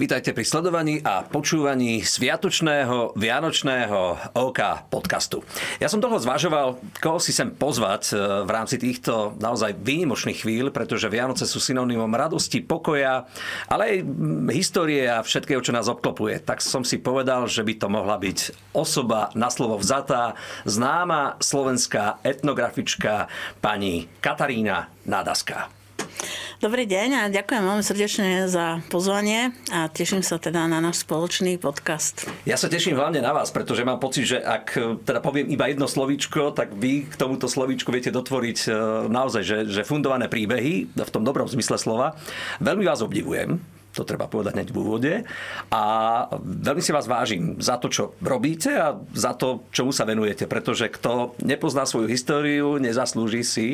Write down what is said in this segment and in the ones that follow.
Vítajte pri sledovaní a počúvaní sviatočného Vianočného OK podcastu. Ja som dlho zvažoval, koho si sem pozvať e, v rámci týchto naozaj výnimočných chvíľ, pretože Vianoce sú synonymom radosti, pokoja, ale aj histórie a všetkého, čo nás obklopuje. Tak som si povedal, že by to mohla byť osoba na slovo vzatá, známa slovenská etnografička pani Katarína Nádaská. Dobrý deň a ďakujem veľmi srdečne za pozvanie a teším sa teda na náš spoločný podcast. Ja sa teším hlavne na vás, pretože mám pocit, že ak teda poviem iba jedno slovíčko, tak vy k tomuto slovíčku viete dotvoriť e, naozaj, že, že fundované príbehy v tom dobrom zmysle slova. Veľmi vás obdivujem to treba povedať hneď v úvode. A veľmi si vás vážim za to, čo robíte a za to, čomu sa venujete, pretože kto nepozná svoju históriu, nezaslúži si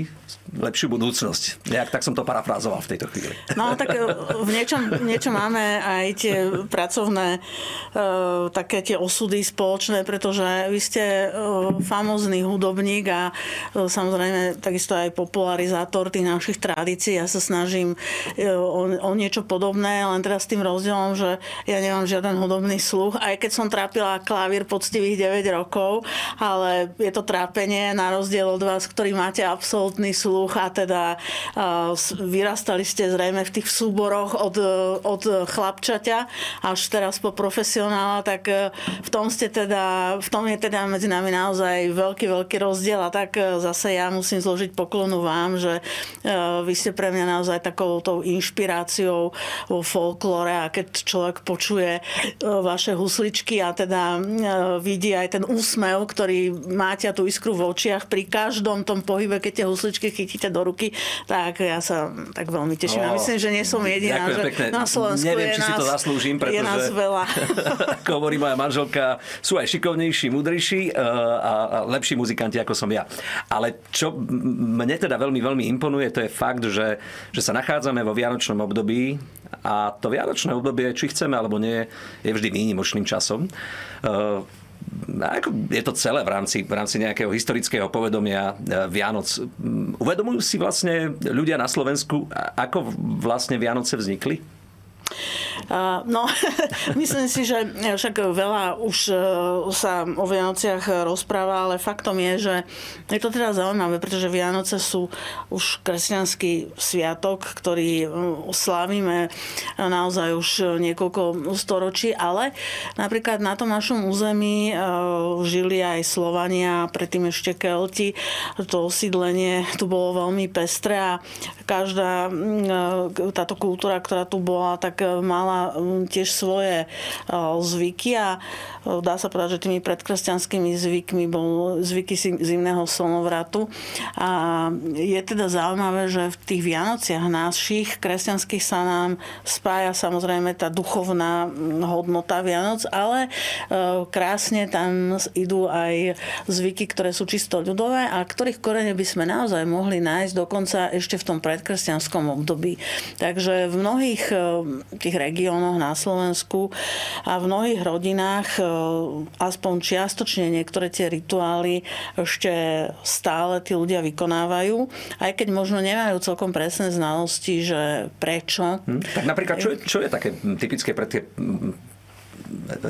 lepšiu budúcnosť. Nejak tak som to parafrázoval v tejto chvíli. No tak e, v niečom, niečo máme aj tie pracovné uh, také tie osudy spoločné, pretože vy ste uh, famózny hudobník a samozrejme takisto aj popularizátor tých našich tradícií. Ja sa snažím o, o niečo podobné, len teraz s tým rozdielom, že ja nemám žiaden hudobný sluch, aj keď som trápila klavír poctivých 9 rokov, ale je to trápenie na rozdiel od vás, ktorý máte absolútny sluch a teda vyrastali ste zrejme v tých súboroch od, od chlapčaťa až teraz po profesionála, tak e, v tom ste teda, v tom je teda medzi nami naozaj veľký, veľký rozdiel a tak e, zase ja musím zložiť poklonu vám, že e, vy ste pre mňa naozaj takou tou inšpiráciou vo folklóre a keď človek počuje e, vaše husličky a teda e, vidí aj ten úsmev, ktorý máte tú iskru v očiach pri každom tom pohybe, keď tie husličky chytíte do ruky, tak ja sa tak veľmi teším. a myslím, že nie som jediná, že pekne. na Slovensku Neviem, je či nás, si to zaslúžim, pretože je nás veľa. ako hovorí moja manželka, sú aj šikovnejší, mudrejší e, a lepší muzikanti ako som ja. Ale čo mne teda veľmi, veľmi imponuje, to je fakt, že, že sa nachádzame vo vianočnom období a to vianočné obdobie, či chceme alebo nie, je vždy výnimočným časom. Uh, ako je to celé v rámci, v rámci nejakého historického povedomia uh, Vianoc. Uvedomujú si vlastne ľudia na Slovensku, ako vlastne Vianoce vznikli? No, myslím si, že však veľa už e, sa o Vianociach rozpráva, ale faktom je, že je to teda zaujímavé, pretože Vianoce sú už kresťanský sviatok, ktorý e, slávime naozaj už niekoľko storočí, ale napríklad na tom našom území e, žili aj Slovania, predtým ešte Kelti. To osídlenie tu bolo veľmi pestré a každá táto kultúra, ktorá tu bola, tak mala tiež svoje zvyky a dá sa povedať, že tými predkresťanskými zvykmi bol zvyky zimného slnovratu. A je teda zaujímavé, že v tých Vianociach našich kresťanských sa nám spája samozrejme tá duchovná hodnota Vianoc, ale krásne tam idú aj zvyky, ktoré sú čisto ľudové a ktorých korene by sme naozaj mohli nájsť dokonca ešte v tom predkresťanskom období. Takže v mnohých tých regiónoch na Slovensku a v mnohých rodinách e, aspoň čiastočne niektoré tie rituály ešte stále tí ľudia vykonávajú, aj keď možno nemajú celkom presné znalosti, že prečo. Hm, tak napríklad, čo je, čo je také typické pre tie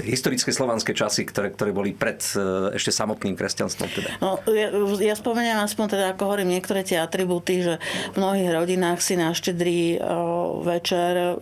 historické slovanské časy, ktoré, ktoré boli pred e, ešte samotným kresťanstvom. Teda. No, ja, ja spomeniem aspoň teda, ako hovorím, niektoré tie atribúty, že v mnohých rodinách si na štedrý e, večer,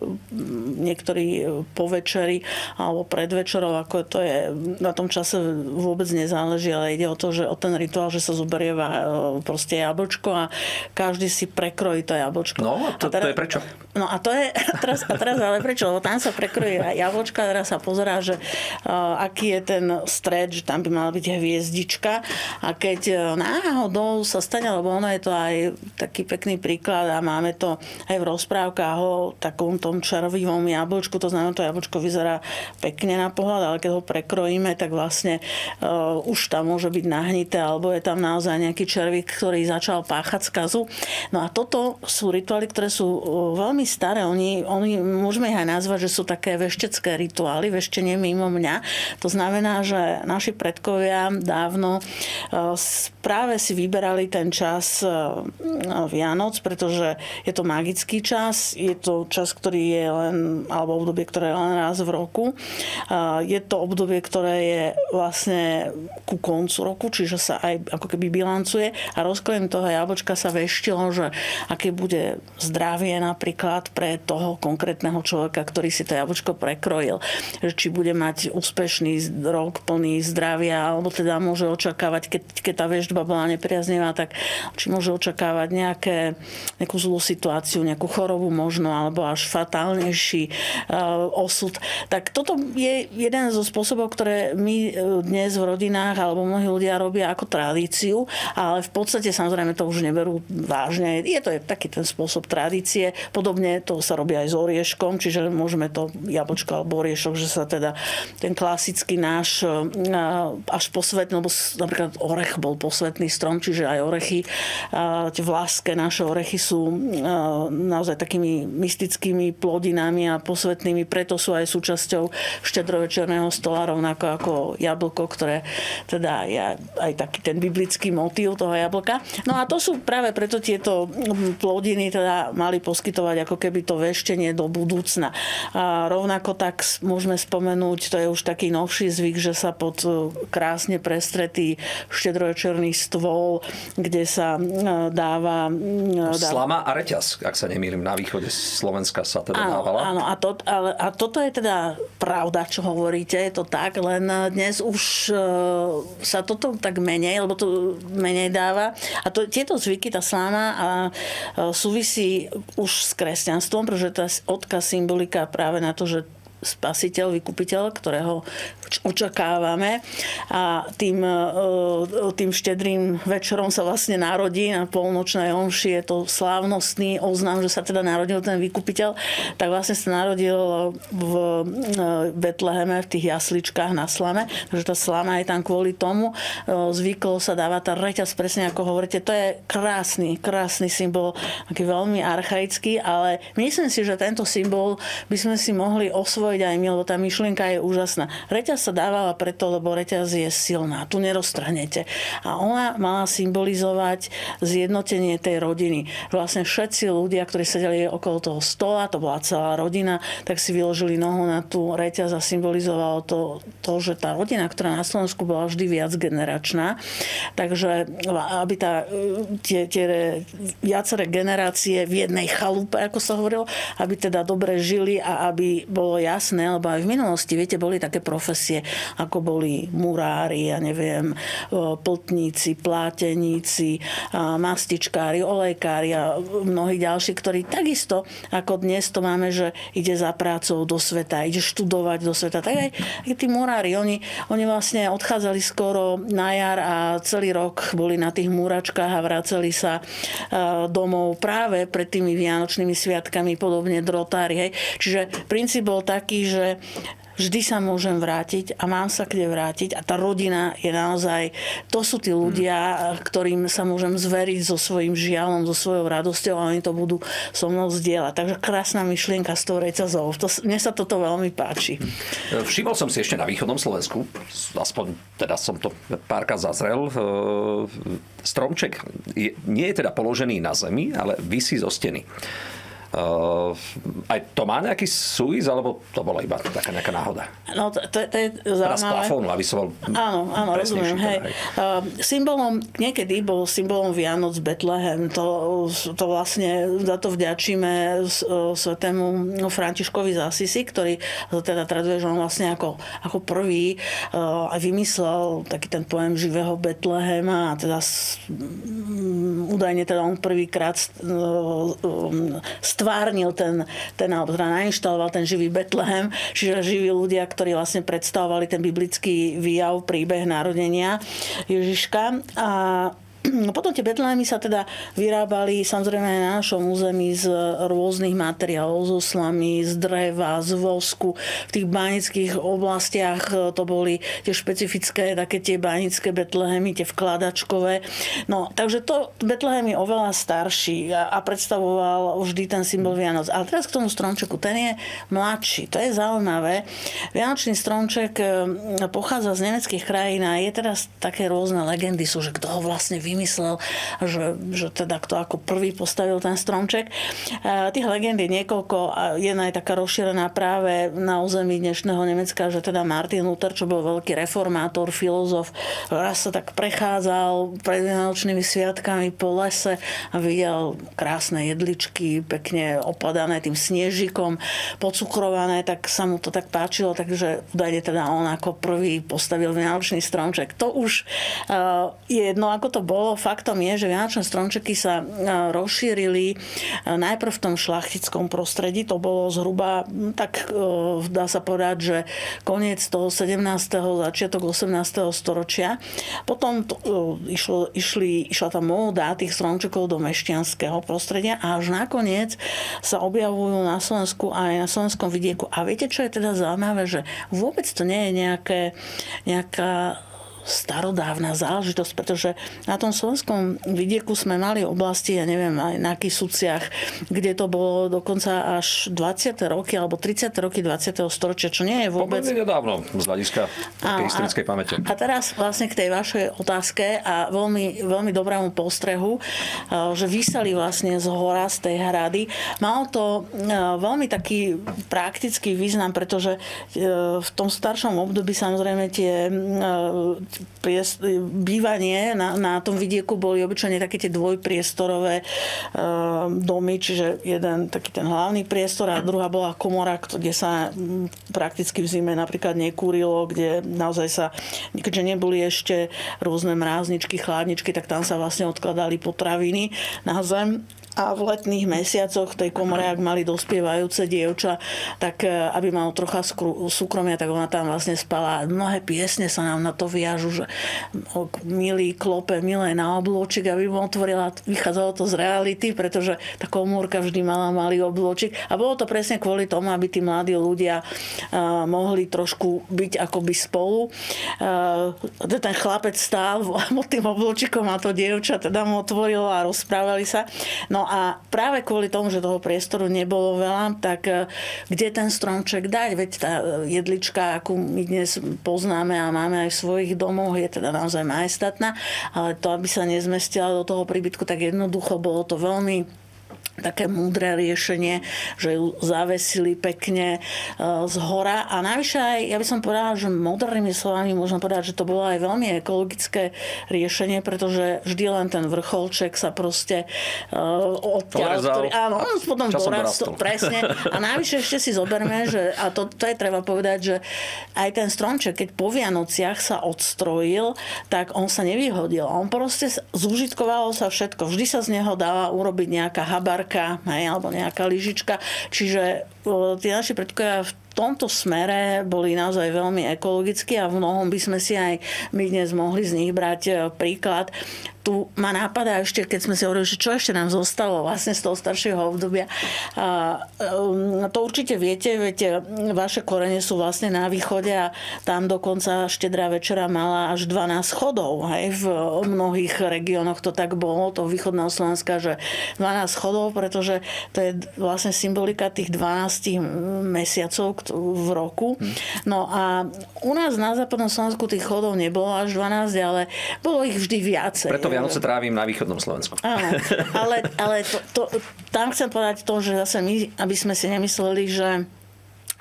niektorí po večeri alebo pred večerou, ako to je, na tom čase vôbec nezáleží, ale ide o to, že o ten rituál, že sa zoberieva e, proste jablčko a každý si prekrojí to jablčko. No, to, a teda, to je prečo? No a to je, teraz, a teraz ale prečo? Lebo tam sa prekrojí jablčko a teraz sa pozerá, že uh, aký je ten stred, že tam by mala byť hviezdička a keď uh, náhodou sa stane, lebo ono je to aj taký pekný príklad a máme to aj v rozprávkach o takom tom čarovivom jablčku, to znamená, to jablčko vyzerá pekne na pohľad, ale keď ho prekrojíme, tak vlastne uh, už tam môže byť nahnité, alebo je tam naozaj nejaký červík, ktorý začal páchať skazu. No a toto sú rituály, ktoré sú uh, veľmi staré. Oni, oni môžeme ich aj nazvať, že sú také veštecké rituály, veštecké ešte nie mimo mňa. To znamená, že naši predkovia dávno e, práve si vyberali ten čas e, Vianoc, pretože je to magický čas, je to čas, ktorý je len alebo obdobie, ktoré je len raz v roku. Je to obdobie, ktoré je vlastne ku koncu roku, čiže sa aj ako keby bilancuje a rozkladom toho jablčka sa veštilo, že aké bude zdravie napríklad pre toho konkrétneho človeka, ktorý si to jablčko prekrojil. Či bude mať úspešný rok plný zdravia, alebo teda môže očakávať, keď, keď tá vežba bola nepriaznivá, tak či môže očakávať nejaké, nejakú zlú situáciu, nejakú chorobu možno, alebo až fatálnejší uh, osud. Tak toto je jeden zo spôsobov, ktoré my e, dnes v rodinách alebo mnohí ľudia robia ako tradíciu, ale v podstate samozrejme to už neberú vážne. Je to taký ten spôsob tradície. Podobne to sa robí aj s orieškom, čiže môžeme to jablčko alebo oriešok, že sa teda ten klasický náš e, až posvetný, lebo napríklad orech bol posvetný strom, čiže aj orechy, tie vláske naše orechy sú naozaj takými mystickými plodinami a posvetnými, preto sú aj súčasťou štedrovečerného stola, rovnako ako jablko, ktoré teda je aj taký ten biblický motív toho jablka. No a to sú práve preto tieto plodiny teda mali poskytovať ako keby to veštenie do budúcna. A rovnako tak môžeme spomenúť, to je už taký novší zvyk, že sa pod e, krásne prestretý štedrovečerný stôl, kde sa e, dáva... E, dáva... Slama a reťaz, ak sa nemýlim, na východe Slovenska sa teda áno, dávala. Áno, a, to, ale, a toto je teda pravda, čo hovoríte, je to tak, len dnes už sa toto tak menej, lebo to menej dáva. A to, tieto zvyky, tá sláma a súvisí už s kresťanstvom, pretože tá odkaz symbolika práve na to, že spasiteľ, vykupiteľ, ktorého očakávame. A tým, e, tým štedrým večerom sa vlastne narodí na polnočnej omši. Je to slávnostný oznam, že sa teda narodil ten vykupiteľ. Tak vlastne sa narodil v e, Betleheme, v tých jasličkách na slame. Takže tá slama je tam kvôli tomu. E, zvyklo sa dávať tá reťaz, presne ako hovoríte. To je krásny, krásny symbol, aký veľmi archaický, ale myslím si, že tento symbol by sme si mohli osvojiť osvojiť aj my, lebo tá myšlienka je úžasná. Reťaz sa dávala preto, lebo reťaz je silná, tu neroztrhnete. A ona mala symbolizovať zjednotenie tej rodiny. Vlastne všetci ľudia, ktorí sedeli okolo toho stola, to bola celá rodina, tak si vyložili nohu na tú reťaz a symbolizovalo to, to že tá rodina, ktorá na Slovensku bola vždy viac generačná, takže aby tá, tie, tie viaceré generácie v jednej chalupe, ako sa hovorilo, aby teda dobre žili a aby bolo jasné, jasné, lebo aj v minulosti, viete, boli také profesie, ako boli murári, ja neviem, pltníci, pláteníci, mastičkári, olejkári a mnohí ďalší, ktorí takisto, ako dnes to máme, že ide za prácou do sveta, ide študovať do sveta, tak aj, aj tí murári, oni, oni vlastne odchádzali skoro na jar a celý rok boli na tých múračkách a vraceli sa domov práve pred tými vianočnými sviatkami, podobne drotári. Hej. Čiže princíp bol taký, taký, že vždy sa môžem vrátiť a mám sa kde vrátiť a tá rodina je naozaj, to sú tí ľudia, ktorým sa môžem zveriť so svojím žialom, so svojou radosťou a oni to budú so mnou zdieľať. Takže krásna myšlienka z toho recazov. To, mne sa toto veľmi páči. Všimol som si ešte na východnom Slovensku, aspoň teda som to párka zazrel, e, stromček je, nie je teda položený na zemi, ale vysí zo steny. Uh, aj to má nejaký súvis, alebo to bola iba taká nejaká náhoda? No, to, to, to je zaujímavé. Plafónu, aby som bol Áno, áno, rozumiem. Hej. hej. Uh, symbolom, niekedy bol symbolom Vianoc Betlehem. To, to vlastne za to vďačíme uh, svetému Františkovi z Asisi, ktorý teda traduje, že on vlastne ako, ako prvý uh, vymyslel taký ten pojem živého Betlehema a teda um, údajne teda on prvýkrát uh, um, stvárnil ten, ten alebo teda nainštaloval ten živý Betlehem, čiže živí ľudia, ktorí vlastne predstavovali ten biblický výjav, príbeh narodenia Ježiška. A No potom tie betlémy sa teda vyrábali samozrejme aj na našom území z rôznych materiálov, zo slamy, z dreva, z vosku. V tých banických oblastiach to boli tie špecifické také tie banické betlémy, tie vkladačkové. No, takže to Betlehem je oveľa starší a, predstavoval vždy ten symbol Vianoc. Ale teraz k tomu stromčeku, ten je mladší. To je zaujímavé. Vianočný stromček eh, pochádza z nemeckých krajín a je teraz také rôzne legendy sú, že kto ho vlastne vy vymyslel, že, že teda kto ako prvý postavil ten stromček. Tých legend je niekoľko jedna je taká rozšírená práve na území dnešného Nemecka, že teda Martin Luther, čo bol veľký reformátor, filozof, raz sa tak prechádzal pred Vianočnými sviatkami po lese a videl krásne jedličky, pekne opadané tým snežikom, pocukrované, tak sa mu to tak páčilo, takže údajne teda on ako prvý postavil Vianočný stromček. To už uh, je jedno, ako to bolo. Faktom je, že Vianočné stromčeky sa uh, rozšírili uh, najprv v tom šlachtickom prostredí, to bolo zhruba, tak dá sa povedať, že koniec toho 17. začiatok 18. storočia. Potom to, išlo, išli, išla tá móda tých stromčekov do mešťanského prostredia a až nakoniec sa objavujú na Slovensku aj na slovenskom vidieku. A viete, čo je teda zaujímavé, že vôbec to nie je nejaké, nejaká starodávna záležitosť, pretože na tom slovenskom vidieku sme mali oblasti, ja neviem, aj na Kisuciach, kde to bolo dokonca až 20. roky alebo 30. roky 20. storočia, čo nie je vôbec... Pomerne nedávno z hľadiska historickej pamäte. A teraz vlastne k tej vašej otázke a veľmi, veľmi dobrému postrehu, že vysali vlastne z hora, z tej hrady. Malo to veľmi taký praktický význam, pretože v tom staršom období samozrejme tie bývanie na, na tom vidieku boli obyčajne také tie dvojpriestorové e, domy, čiže jeden taký ten hlavný priestor a druhá bola komora, kde sa prakticky v zime napríklad nekúrilo, kde naozaj sa, keďže neboli ešte rôzne mrázničky, chladničky, tak tam sa vlastne odkladali potraviny na zem a v letných mesiacoch tej komore, ak mali dospievajúce dievča, tak e, aby malo trocha súkromia, tak ona tam vlastne spala. Mnohé piesne sa nám na to viažu, že milý klope, milé na oblúčik, aby mu otvorila, vychádzalo to z reality, pretože tá komórka vždy mala malý oblúčik a bolo to presne kvôli tomu, aby tí mladí ľudia uh, mohli trošku byť akoby spolu. Uh, ten chlapec stál pod tým oblúčikom a to dievča teda mu otvorilo a rozprávali sa. No a práve kvôli tomu, že toho priestoru nebolo veľa, tak e, kde ten stromček dať? Veď tá jedlička, akú my dnes poznáme a máme aj v svojich domoch, je teda naozaj majestatná, ale to, aby sa nezmestila do toho príbytku, tak jednoducho bolo to veľmi také múdre riešenie, že ju zavesili pekne e, z hora. A navyše aj, ja by som povedala, že modernými slovami môžem povedať, že to bolo aj veľmi ekologické riešenie, pretože vždy len ten vrcholček sa proste uh, odtiaľ, ktorý, áno, potom dorastol, presne. A navyše ešte si zoberme, že, a to, to je treba povedať, že aj ten stromček, keď po Vianociach sa odstrojil, tak on sa nevyhodil. On proste zúžitkovalo sa všetko. Vždy sa z neho dala urobiť nejaká habar lyžiarka, hej, alebo nejaká lyžička. Čiže tie naši predkovia v tomto smere boli naozaj veľmi ekologickí a v mnohom by sme si aj my dnes mohli z nich brať e, príklad tu ma nápada ešte, keď sme si hovorili, že čo ešte nám zostalo vlastne z toho staršieho obdobia. A, um, to určite viete, viete, vaše korene sú vlastne na východe a tam dokonca štedrá večera mala až 12 chodov. Hej? V mnohých regiónoch to tak bolo, to východného Slovenska, že 12 chodov, pretože to je vlastne symbolika tých 12 mesiacov v roku. No a u nás na západnom Slovensku tých chodov nebolo až 12, ale bolo ich vždy viacej. Preto Vianoce trávim na východnom Slovensku. Áno, ale, ale to, to, tam chcem povedať to, že zase my, aby sme si nemysleli, že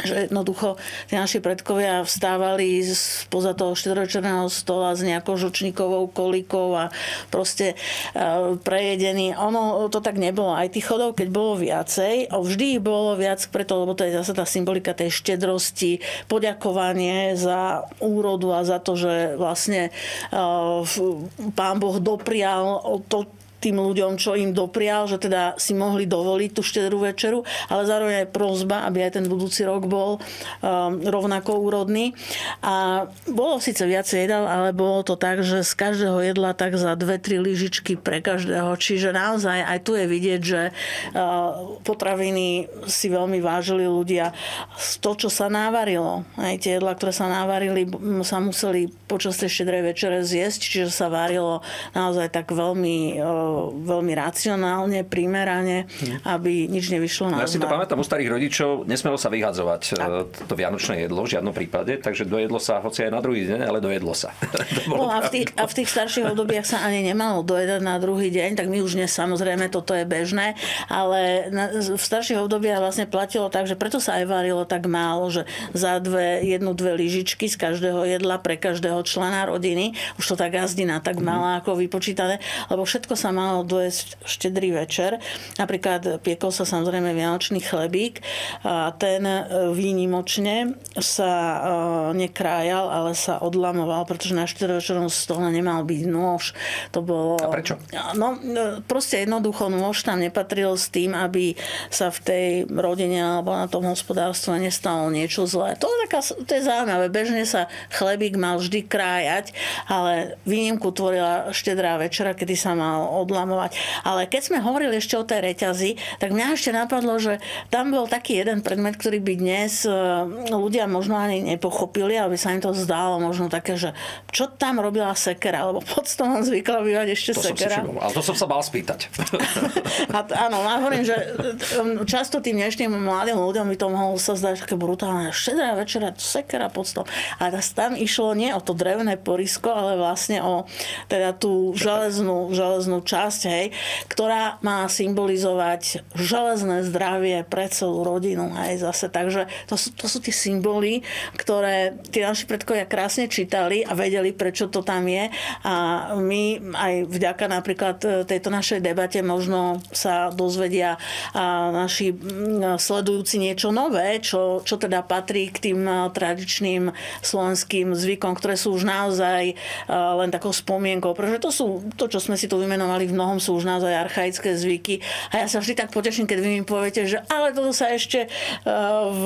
že jednoducho tí naši predkovia vstávali spoza toho štedročerného stola s nejakou žučníkovou kolikou a proste e, prejedení. Ono to tak nebolo. Aj tých chodov, keď bolo viacej, vždy ich bolo viac preto, lebo to je zase tá symbolika tej štedrosti, poďakovanie za úrodu a za to, že vlastne e, pán Boh doprial to, tým ľuďom, čo im doprial, že teda si mohli dovoliť tú štedrú večeru, ale zároveň aj prozba, aby aj ten budúci rok bol um, rovnako úrodný. A bolo síce viacej jedal, ale bolo to tak, že z každého jedla tak za dve, tri lyžičky pre každého. Čiže naozaj aj tu je vidieť, že uh, potraviny si veľmi vážili ľudia. To, čo sa návarilo, aj tie jedla, ktoré sa návarili, sa museli počas tej štedrej večere zjesť, čiže sa varilo naozaj tak veľmi uh, veľmi racionálne, primerane, hmm. aby nič nevyšlo na Ja si to pamätám u starých rodičov, nesmelo sa vyhadzovať tak. to vianočné jedlo v žiadnom prípade, takže dojedlo sa, hoci aj na druhý deň, ale dojedlo sa. no a v, tých, a v tých starších obdobiach sa ani nemalo dojedať na druhý deň, tak my už dnes samozrejme toto je bežné, ale na, v starších obdobiach vlastne platilo tak, že preto sa aj varilo tak málo, že za dve, jednu, dve lyžičky z každého jedla pre každého člena rodiny, už to tá gazdina tak mhm. mala ako vypočítané, lebo všetko sa malo dojesť štedrý večer. Napríklad piekol sa samozrejme vianočný chlebík a ten e, výnimočne sa e, nekrájal, ale sa odlamoval, pretože na štedrovečernom stole nemal byť nôž. To bolo... A prečo? No, e, proste jednoducho nôž tam nepatril s tým, aby sa v tej rodine alebo na tom hospodárstve nestalo niečo zlé. To je, taká, to je zaujímavé. Bežne sa chlebík mal vždy krájať, ale výnimku tvorila štedrá večera, kedy sa mal odlamovať. Ale keď sme hovorili ešte o tej reťazi, tak mňa ešte napadlo, že tam bol taký jeden predmet, ktorý by dnes e, ľudia možno ani nepochopili, aby sa im to zdálo možno také, že čo tam robila sekera, lebo pod stolom zvykla bývať ešte to sekera. Som ale to som sa mal spýtať. A, áno, ja hovorím, že e, často tým dnešným mladým ľuďom by to mohlo sa zdať také brutálne. Štedrá večera, sekera pod stolom. A tam išlo nie o to drevné porisko, ale vlastne o teda tú železnú, železnú časť, hej, ktorá má symbolizovať železné zdravie pre celú rodinu. Hej, zase. Takže to sú, to sú tie symboly, ktoré tí naši predkovia krásne čítali a vedeli, prečo to tam je. A my aj vďaka napríklad e, tejto našej debate možno sa dozvedia naši sledujúci niečo nové, čo, čo teda patrí k tým tradičným slovenským zvykom, ktoré sú už naozaj len takou spomienkou. Pretože to sú, to, čo sme si tu vymenovali v mnohom, sú už naozaj archaické zvyky. A ja sa vždy tak poteším, keď vy mi poviete, že ale toto sa ešte v,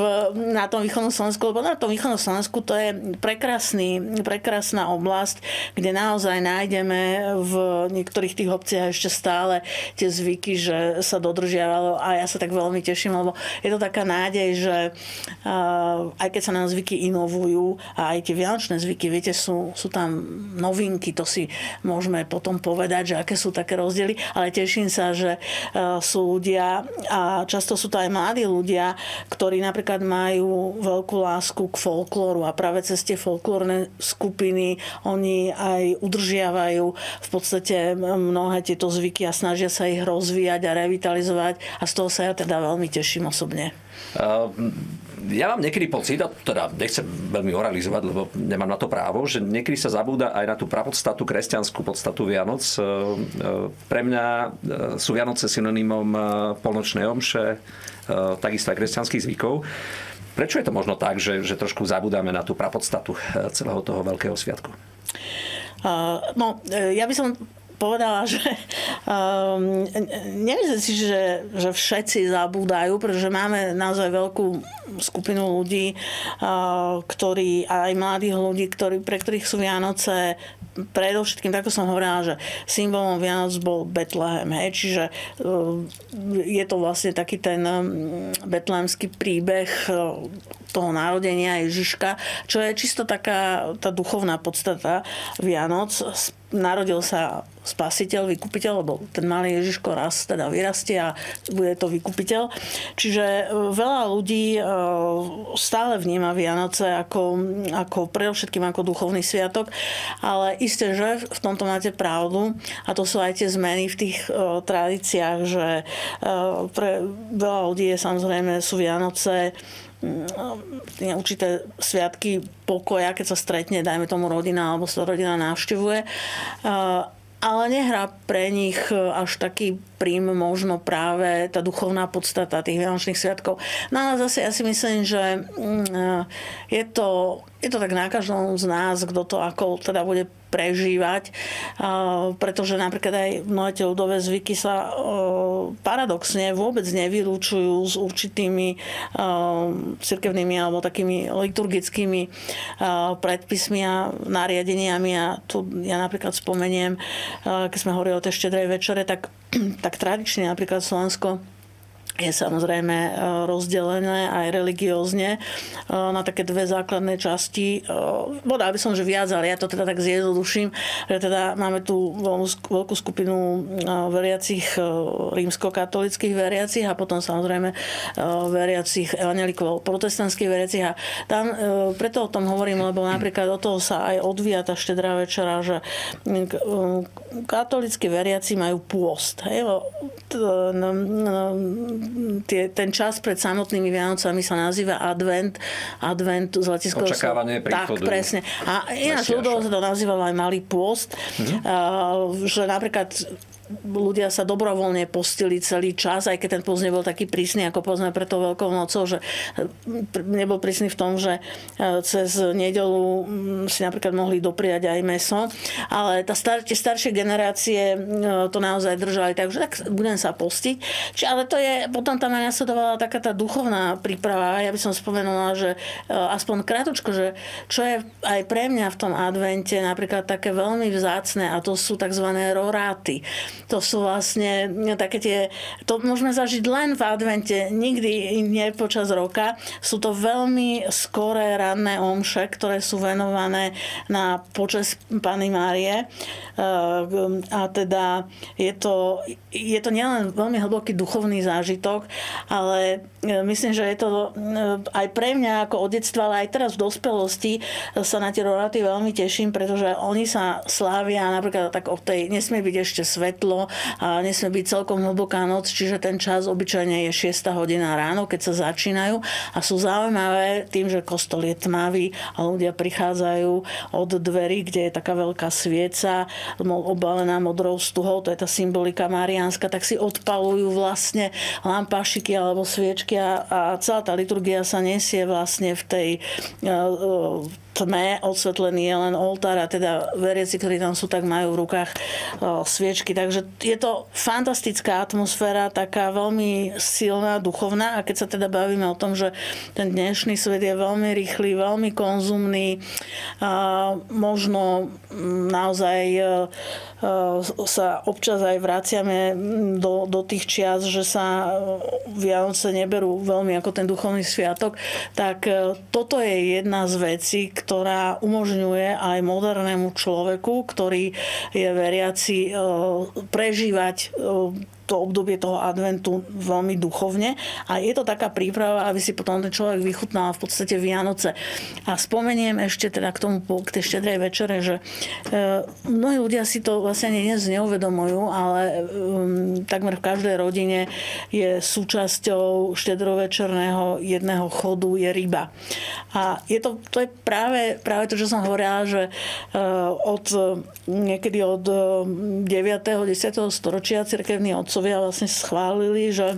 na tom východnom Slovensku, lebo na tom východnom Slovensku to je prekrasný, prekrásna oblasť, kde naozaj nájdeme v niektorých tých obciach ešte stále tie zvyky, že sa dodržiavalo a ja sa tak veľmi teším, lebo je to taká nádej, že aj keď sa nám zvyky inovujú a aj tie vianočné zvyky, viete, sú, sú tam novinky, to si môžeme potom povedať, že aké sú také rozdiely, ale teším sa, že sú ľudia a často sú to aj mladí ľudia, ktorí napríklad majú veľkú lásku k folklóru a práve cez tie folklórne skupiny oni aj udržiavajú v podstate mnohé tieto zvyky a snažia sa ich rozvíjať a revitalizovať a z toho sa ja teda veľmi teším osobne. Uh, ja mám niekedy pocit, a teda nechcem veľmi oralizovať, lebo nemám na to právo, že niekedy sa zabúda aj na tú prapodstatu, kresťanskú podstatu Vianoc. Pre mňa sú Vianoce synonymom polnočnej omše, takisto aj kresťanských zvykov. Prečo je to možno tak, že, že trošku zabudáme na tú prapodstatu celého toho veľkého sviatku? No, ja by som povedala, že um, nemyslím si, že, že všetci zabúdajú, pretože máme naozaj veľkú skupinu ľudí, uh, ktorí, aj mladých ľudí, ktorí, pre ktorých sú Vianoce predovšetkým, tak ako som hovorila, že symbolom Vianoc bol Betlehem. Hej? Čiže uh, je to vlastne taký ten um, betlehemský príbeh uh, toho narodenia Ježiška, čo je čisto taká tá duchovná podstata Vianoc narodil sa spasiteľ, vykupiteľ, lebo ten malý Ježiško raz teda vyrastie a bude to vykupiteľ. Čiže e, veľa ľudí e, stále vníma Vianoce ako, ako predovšetkým ako duchovný sviatok, ale isté, že v tomto máte pravdu a to sú aj tie zmeny v tých e, tradíciách, že pre veľa ľudí je samozrejme sú Vianoce určité sviatky pokoja, keď sa stretne, dajme tomu rodina, alebo sa rodina navštevuje. Ale nehrá pre nich až taký prím možno práve tá duchovná podstata tých Vianočných sviatkov. No ale zase ja si myslím, že mm, je to, je to tak na každom z nás, kto to ako teda bude prežívať, pretože napríklad aj mnohé tie ľudové zvyky sa paradoxne vôbec nevylúčujú s určitými cirkevnými alebo takými liturgickými predpismi a nariadeniami. A tu ja napríklad spomeniem, keď sme hovorili o tej štedrej večere, tak tak tradične napríklad Slovensko je samozrejme e, rozdelené aj religiózne e, na také dve základné časti. Bola by som, že viac, ale ja to teda tak zjednoduším, že teda máme tu veľkú skupinu e, veriacich rímskokatolických veriacich a potom samozrejme veriacich evangelikov protestantských veriacich a tam preto o tom hovorím, lebo napríklad od toho sa aj odvíja tá štedrá večera, že katolícky veriaci majú pôst. Hej? Tie, ten čas pred samotnými Vianocami sa nazýva advent. Advent z latinského Očakávanie príchodu. Tak, presne. A ináč ľudovo sa to nazývalo aj malý pôst. Mm-hmm. Že napríklad ľudia sa dobrovoľne postili celý čas, aj keď ten post nebol taký prísny, ako povedzme pre to Veľkou nocou, že nebol prísny v tom, že e, cez nedelu mm, si napríklad mohli dopriať aj meso, ale tá star- tie staršie generácie e, to naozaj držali, takže tak budem sa postiť. Či, ale to je, potom tam aj nasledovala taká tá duchovná príprava. Ja by som spomenula, že e, aspoň krátko, že čo je aj pre mňa v tom advente napríklad také veľmi vzácne a to sú tzv. roráty. To sú vlastne také tie, to môžeme zažiť len v advente, nikdy nie počas roka. Sú to veľmi skoré ranné omše, ktoré sú venované na počas Pany Márie. A teda je to, je to nielen veľmi hlboký duchovný zážitok, ale myslím, že je to aj pre mňa ako od detstva, ale aj teraz v dospelosti sa na tie roráty veľmi teším, pretože oni sa slávia napríklad tak o tej, nesmie byť ešte svetlo, svetlo a nesmie byť celkom hlboká noc, čiže ten čas obyčajne je 6 hodina ráno, keď sa začínajú. A sú zaujímavé tým, že kostol je tmavý a ľudia prichádzajú od dverí, kde je taká veľká svieca obalená modrou stuhou, to je tá symbolika mariánska, tak si odpalujú vlastne lampášiky alebo sviečky a, a celá tá liturgia sa nesie vlastne v tej uh, tme osvetlený je len oltár a teda veriaci, ktorí tam sú, tak majú v rukách sviečky. Takže je to fantastická atmosféra, taká veľmi silná, duchovná a keď sa teda bavíme o tom, že ten dnešný svet je veľmi rýchly, veľmi konzumný, a možno naozaj e, sa občas aj vraciame do, do tých čias, že sa Vianoce neberú veľmi ako ten duchovný sviatok, tak e, toto je jedna z vecí, ktorá umožňuje aj modernému človeku, ktorý je veriaci, prežívať to obdobie toho adventu veľmi duchovne a je to taká príprava, aby si potom ten človek vychutnal v podstate Vianoce. A spomeniem ešte teda k tomu, k tej štedrej večere, že e, mnohí ľudia si to vlastne ani dnes neuvedomujú, ale um, takmer v každej rodine je súčasťou štedrovečerného jedného chodu je ryba. A je to, to je práve, práve to, čo som hovorila, že od niekedy od 9. 10. storočia cirkevní otcov vodcovia vlastne schválili, že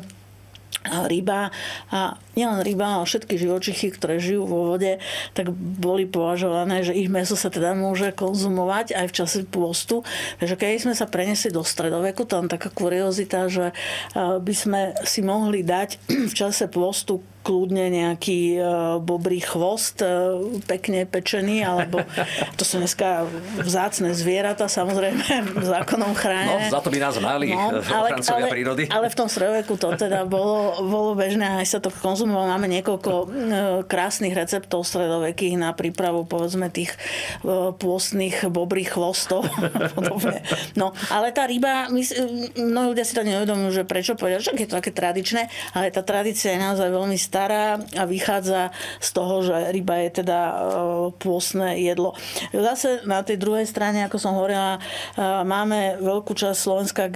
ryba a nielen ryba, ale všetky živočichy, ktoré žijú vo vode, tak boli považované, že ich meso sa teda môže konzumovať aj v čase pôstu. Takže keď sme sa prenesli do stredoveku, tam taká kuriozita, že by sme si mohli dať v čase pôstu kľudne nejaký uh, bobrý chvost, uh, pekne pečený, alebo to sú dneska vzácne zvieratá, samozrejme zákonom chránené. No, za to by nás mali no, ale, ale, prírody. Ale v tom stredoveku to teda bolo, bolo bežné aj sa to konzumovalo. Máme niekoľko krásnych receptov stredovekých na prípravu povedzme tých pôstnych bobrých chvostov podobne. No, ale tá ryba, my, mnohí ľudia si to neuvedomujú, že prečo povedať, že je to také tradičné, ale tá tradícia je naozaj veľmi stará a vychádza z toho, že ryba je teda e, pôstne jedlo. Zase na tej druhej strane, ako som hovorila, e, máme veľkú časť Slovenska, e,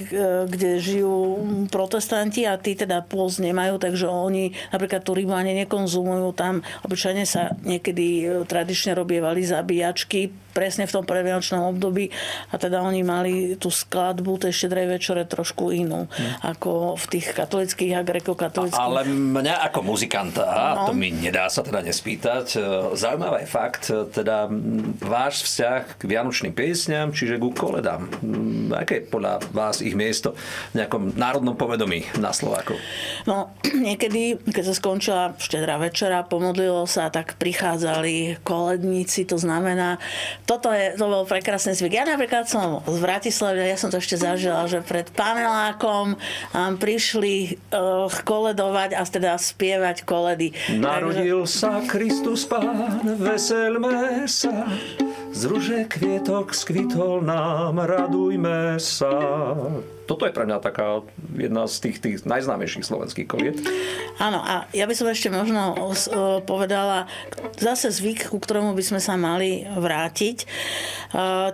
kde žijú protestanti a tí teda pôst nemajú, takže oni napríklad tú rybu ani nekonzumujú. Tam obyčajne sa niekedy tradične robievali zabíjačky presne v tom predvianočnom období a teda oni mali tú skladbu tej štedrej večere trošku inú, hmm. ako v tých katolických a grekokatolických. Ale mňa ako muzikanta, no. to mi nedá sa teda nespýtať. E, zaujímavý fakt, e, teda váš vzťah k vianočným piesňam, čiže ku koledám. Aké je podľa vás ich miesto v nejakom národnom povedomí na Slováku? No, niekedy, keď sa skončila štedrá večera, pomodlilo sa, tak prichádzali koledníci, to znamená, toto je, to bol prekrásny zvyk. Ja napríklad som z Bratislavy, ja som to ešte zažila, že pred panelákom nám prišli uh, koledovať a teda spievať koledy. Narodil Takže... sa Kristus Pán, veselme sa, z ruže kvietok skvitol nám, radujme sa toto je pre mňa taká jedna z tých, tých najznámejších slovenských koliet. Áno, a ja by som ešte možno povedala zase zvyk, ku ktorému by sme sa mali vrátiť.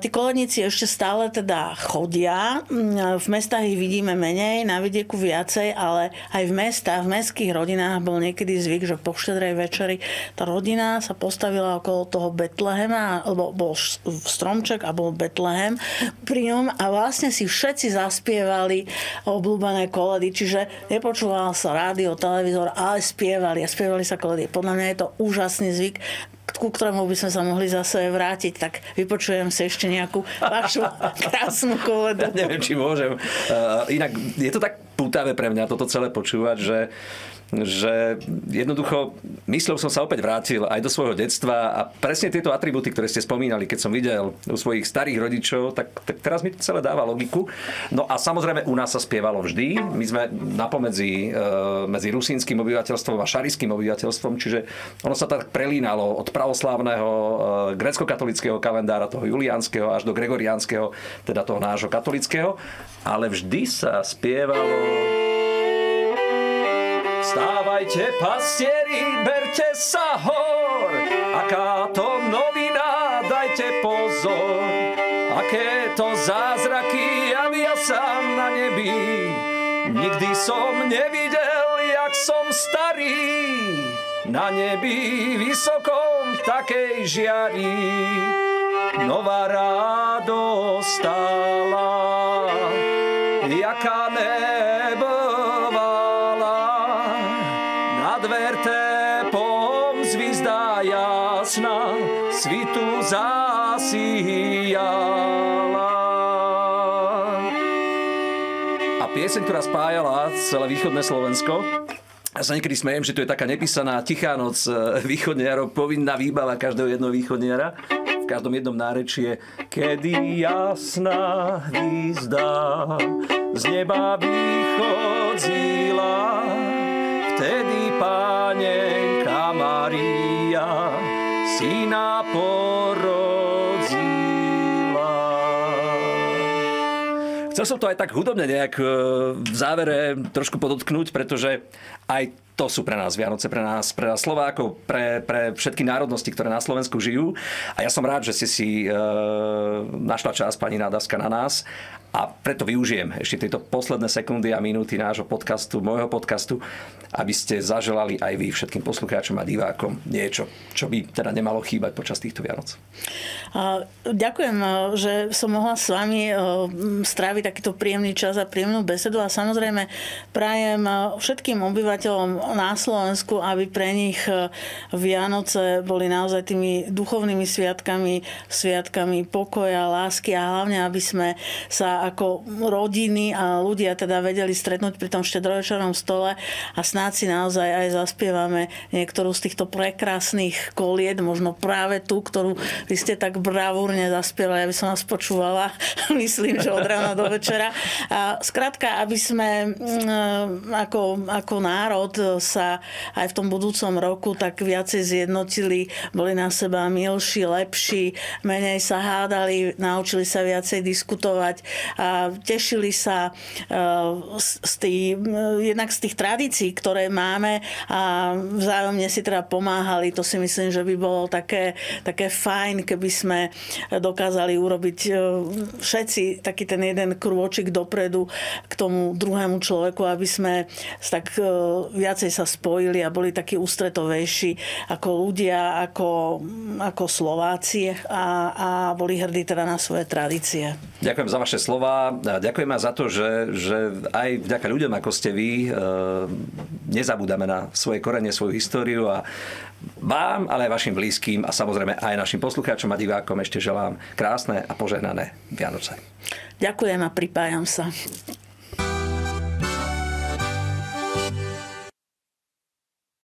Tí koledníci ešte stále teda chodia. V mestách ich vidíme menej, na vidieku viacej, ale aj v mestách, v mestských rodinách bol niekedy zvyk, že po štedrej večeri tá rodina sa postavila okolo toho Betlehema, alebo bol stromček a bol Betlehem pri ňom a vlastne si všetci zaspievali spievali obľúbené koledy, čiže nepočúval sa rádio, televízor, ale spievali a spievali sa koledy. Podľa mňa je to úžasný zvyk, ku ktorému by sme sa mohli zase vrátiť, tak vypočujem si ešte nejakú vašu krásnu koledu. Ja neviem, či môžem. Uh, inak je to tak pútavé pre mňa toto celé počúvať, že že jednoducho myslel som sa opäť vrátil aj do svojho detstva a presne tieto atributy, ktoré ste spomínali, keď som videl u svojich starých rodičov, tak, tak teraz mi to celé dáva logiku. No a samozrejme u nás sa spievalo vždy. My sme napomedzi e, medzi rusínskym obyvateľstvom a šariským obyvateľstvom, čiže ono sa tak prelínalo od pravoslávneho e, grecko-katolického kalendára, toho juliánskeho až do gregoriánskeho, teda toho nášho katolického, ale vždy sa spievalo Vstávajte, pastieri, berte sa hor, aká to novina, dajte pozor, aké to zázraky javia sa na nebi. Nikdy som nevidel, jak som starý, na nebi vysokom takej žiari. Nová rádo stála, jaká nebo jasná svitu zasíjala. A pieseň, ktorá spájala celé východné Slovensko, ja sa niekedy smejem, že to je taká nepísaná tichá noc e, východniarov, povinná výbava každého jednoho východniara. V každom jednom nárečí je Kedy jasná hvízda z neba východzila, vtedy pánenka Maria syna porodzila. Chcel som to aj tak hudobne nejak e, v závere trošku podotknúť, pretože aj to sú pre nás Vianoce, pre nás, pre nás Slovákov, pre, pre všetky národnosti, ktoré na Slovensku žijú. A ja som rád, že ste si e, našla čas, pani Nádaska, na nás a preto využijem ešte tieto posledné sekundy a minúty nášho podcastu, môjho podcastu, aby ste zaželali aj vy všetkým poslucháčom a divákom niečo, čo by teda nemalo chýbať počas týchto Vianoc. Ďakujem, že som mohla s vami stráviť takýto príjemný čas a príjemnú besedu a samozrejme prajem všetkým obyvateľom na Slovensku, aby pre nich Vianoce boli naozaj tými duchovnými sviatkami, sviatkami pokoja, lásky a hlavne, aby sme sa ako rodiny a ľudia teda vedeli stretnúť pri tom štedrovečernom stole a snáď si naozaj aj zaspievame niektorú z týchto prekrásnych kolied, možno práve tú, ktorú vy ste tak bravúrne zaspievali, aby som vás počúvala, myslím, že od rána do večera. A skrátka, aby sme mm, ako, ako národ sa aj v tom budúcom roku tak viacej zjednotili, boli na seba milší, lepší, menej sa hádali, naučili sa viacej diskutovať a tešili sa e, z tých, jednak z tých tradícií, ktoré máme a vzájomne si teda pomáhali. To si myslím, že by bolo také, také fajn, keby sme dokázali urobiť e, všetci taký ten jeden krôčik dopredu k tomu druhému človeku, aby sme tak e, viacej sa spojili a boli takí ústretovejší ako ľudia, ako, ako Slováci a, a boli hrdí teda na svoje tradície. Ďakujem za vaše slovo slova. Ďakujem za to, že, že aj vďaka ľuďom ako ste vy nezabúdame na svoje korene, svoju históriu a vám, ale aj vašim blízkym a samozrejme aj našim poslucháčom a divákom ešte želám krásne a požehnané Vianoce. Ďakujem a pripájam sa.